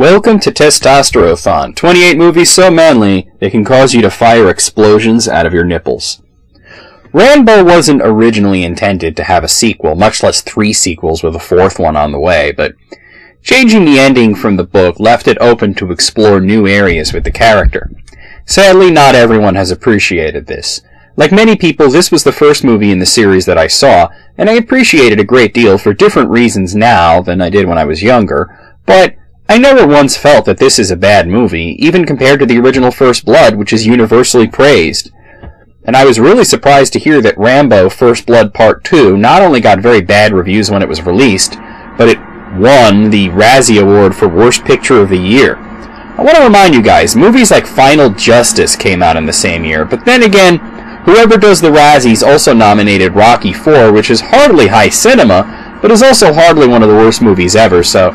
Welcome to Testosterothon, 28 movies so manly they can cause you to fire explosions out of your nipples. Rambo wasn't originally intended to have a sequel, much less three sequels with a fourth one on the way, but changing the ending from the book left it open to explore new areas with the character. Sadly, not everyone has appreciated this. Like many people, this was the first movie in the series that I saw, and I appreciate it a great deal for different reasons now than I did when I was younger, but I never once felt that this is a bad movie, even compared to the original First Blood, which is universally praised. And I was really surprised to hear that Rambo First Blood Part 2 not only got very bad reviews when it was released, but it won the Razzie Award for Worst Picture of the Year. I want to remind you guys, movies like Final Justice came out in the same year, but then again, whoever does the Razzies also nominated Rocky 4, which is hardly high cinema, but is also hardly one of the worst movies ever, so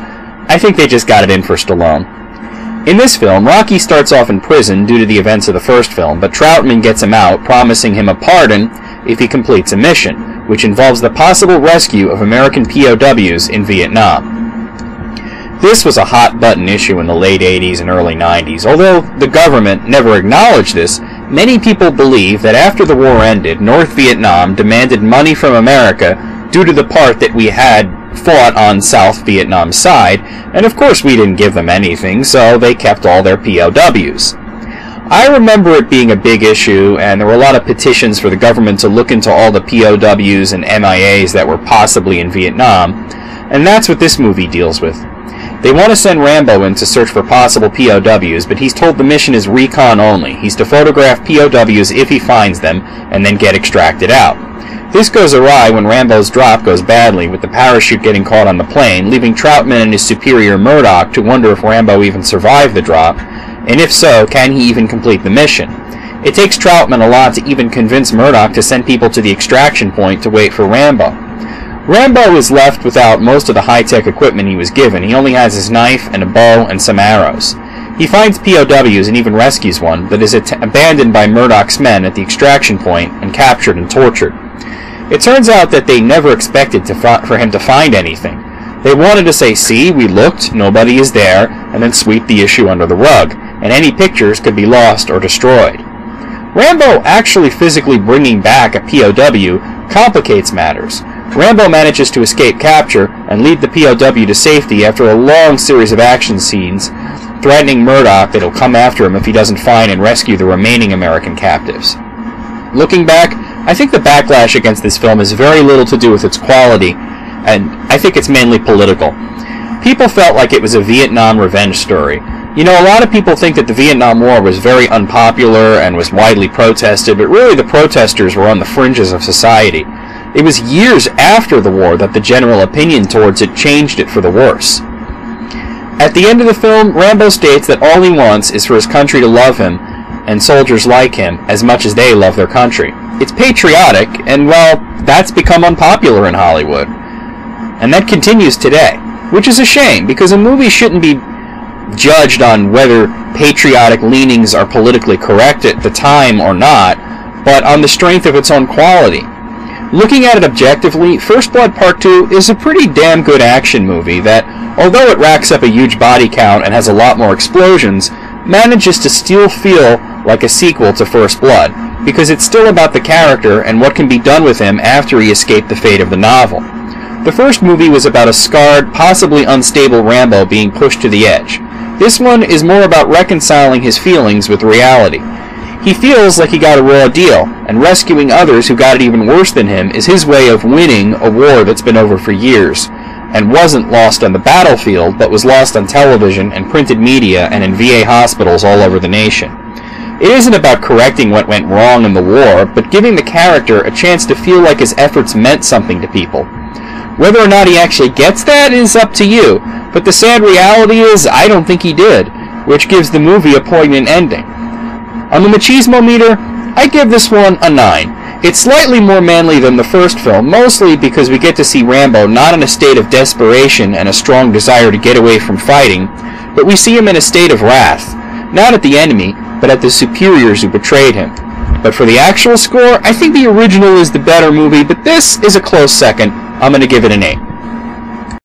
I think they just got it in for Stallone. In this film, Rocky starts off in prison due to the events of the first film, but Troutman gets him out, promising him a pardon if he completes a mission, which involves the possible rescue of American POWs in Vietnam. This was a hot button issue in the late 80s and early 90s. Although the government never acknowledged this, many people believe that after the war ended, North Vietnam demanded money from America due to the part that we had fought on South Vietnam's side, and of course we didn't give them anything, so they kept all their POWs. I remember it being a big issue, and there were a lot of petitions for the government to look into all the POWs and MIAs that were possibly in Vietnam, and that's what this movie deals with. They want to send Rambo in to search for possible POWs, but he's told the mission is recon only. He's to photograph POWs if he finds them, and then get extracted out. This goes awry when Rambo's drop goes badly, with the parachute getting caught on the plane, leaving Troutman and his superior Murdock to wonder if Rambo even survived the drop, and if so, can he even complete the mission? It takes Troutman a lot to even convince Murdock to send people to the extraction point to wait for Rambo. Rambo is left without most of the high-tech equipment he was given. He only has his knife and a bow and some arrows. He finds POWs and even rescues one, but is abandoned by Murdock's men at the extraction point and captured and tortured. It turns out that they never expected for him to find anything. They wanted to say, see, we looked, nobody is there, and then sweep the issue under the rug, and any pictures could be lost or destroyed. Rambo actually physically bringing back a POW complicates matters. Rambo manages to escape capture and lead the POW to safety after a long series of action scenes, threatening Murdock that he'll come after him if he doesn't find and rescue the remaining American captives. Looking back, I think the backlash against this film has very little to do with its quality, and I think it's mainly political. People felt like it was a Vietnam revenge story. You know, a lot of people think that the Vietnam War was very unpopular and was widely protested, but really the protesters were on the fringes of society. It was years after the war that the general opinion towards it changed it for the worse. At the end of the film, Rambo states that all he wants is for his country to love him and soldiers like him as much as they love their country. It's patriotic, and well, that's become unpopular in Hollywood. And that continues today, which is a shame, because a movie shouldn't be judged on whether patriotic leanings are politically correct at the time or not, but on the strength of its own quality. Looking at it objectively, First Blood Part 2 is a pretty damn good action movie that, although it racks up a huge body count and has a lot more explosions, manages to still feel like a sequel to First Blood, because it's still about the character and what can be done with him after he escaped the fate of the novel. The first movie was about a scarred, possibly unstable Rambo being pushed to the edge. This one is more about reconciling his feelings with reality. He feels like he got a raw deal, and rescuing others who got it even worse than him is his way of winning a war that's been over for years and wasn't lost on the battlefield, but was lost on television and printed media and in VA hospitals all over the nation. It isn't about correcting what went wrong in the war, but giving the character a chance to feel like his efforts meant something to people. Whether or not he actually gets that is up to you, but the sad reality is I don't think he did, which gives the movie a poignant ending. On the machismo meter, I give this one a 9. It's slightly more manly than the first film, mostly because we get to see Rambo not in a state of desperation and a strong desire to get away from fighting, but we see him in a state of wrath, not at the enemy, but at the superiors who betrayed him. But for the actual score, I think the original is the better movie, but this is a close second. I'm going to give it an 8.